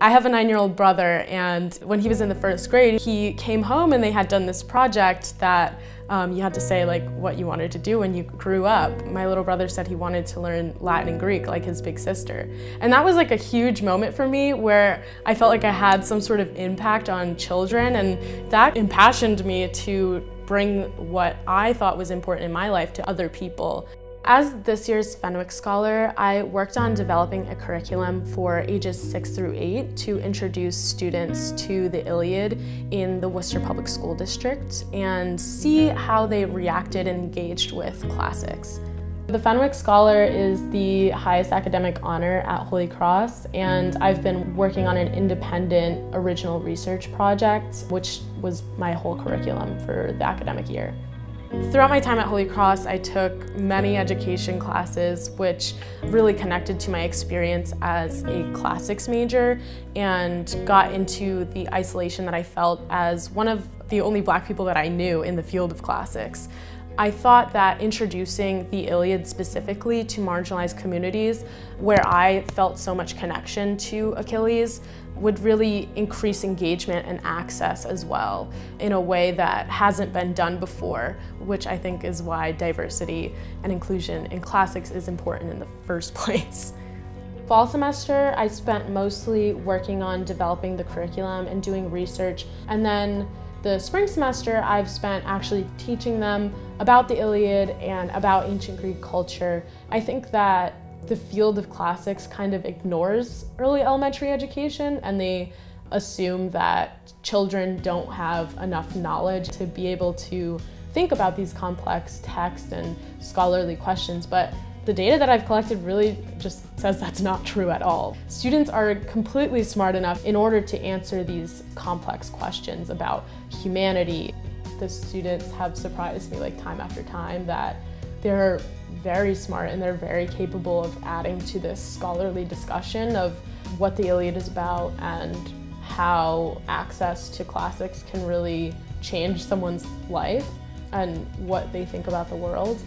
I have a nine-year-old brother and when he was in the first grade, he came home and they had done this project that um, you had to say like what you wanted to do when you grew up. My little brother said he wanted to learn Latin and Greek like his big sister. And that was like a huge moment for me where I felt like I had some sort of impact on children and that impassioned me to bring what I thought was important in my life to other people. As this year's Fenwick Scholar, I worked on developing a curriculum for ages 6 through 8 to introduce students to the Iliad in the Worcester Public School District and see how they reacted and engaged with classics. The Fenwick Scholar is the highest academic honor at Holy Cross and I've been working on an independent original research project which was my whole curriculum for the academic year. Throughout my time at Holy Cross, I took many education classes which really connected to my experience as a classics major and got into the isolation that I felt as one of the only black people that I knew in the field of classics. I thought that introducing the Iliad specifically to marginalized communities where I felt so much connection to Achilles would really increase engagement and access as well in a way that hasn't been done before, which I think is why diversity and inclusion in classics is important in the first place. Fall semester, I spent mostly working on developing the curriculum and doing research, and then the spring semester, I've spent actually teaching them about the Iliad and about ancient Greek culture. I think that the field of classics kind of ignores early elementary education and they assume that children don't have enough knowledge to be able to think about these complex texts and scholarly questions. But the data that I've collected really just says that's not true at all. Students are completely smart enough in order to answer these complex questions about humanity. The students have surprised me like time after time that they're very smart and they're very capable of adding to this scholarly discussion of what the Iliad is about and how access to classics can really change someone's life and what they think about the world.